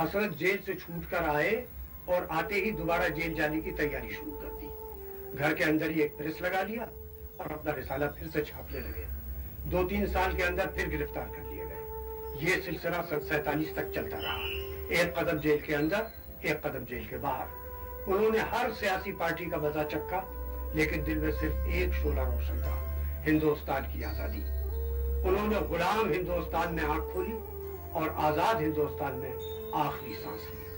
हसरत jail से छूट कर आए और आते ही दोबारा जेल जाने की तैयारी शुरू कर दी। घर के अंदर ही एक प्रेस लगा लिया और अपना रिसाला फिर से छापने लगे। दो तीन साल के अंदर फिर गिरफ़्तार कर लिए गए। ये सिलसिला सन सैतालीस तक चलता रहा। एक कदम जेल के अंदर, एक कदम जेल के बाहर। उन्होंने हर सियासी पार्टी का मज़ा चक्का, लेकिन दिल में सिर्फ़ एक शोला रोशन था, हिंदुस्तान की आज़ादी। उन्होंने गुलाम हिंदुस्तान में आँख खोली और आज़ाद हिंदुस्तान में 阿黑杀死。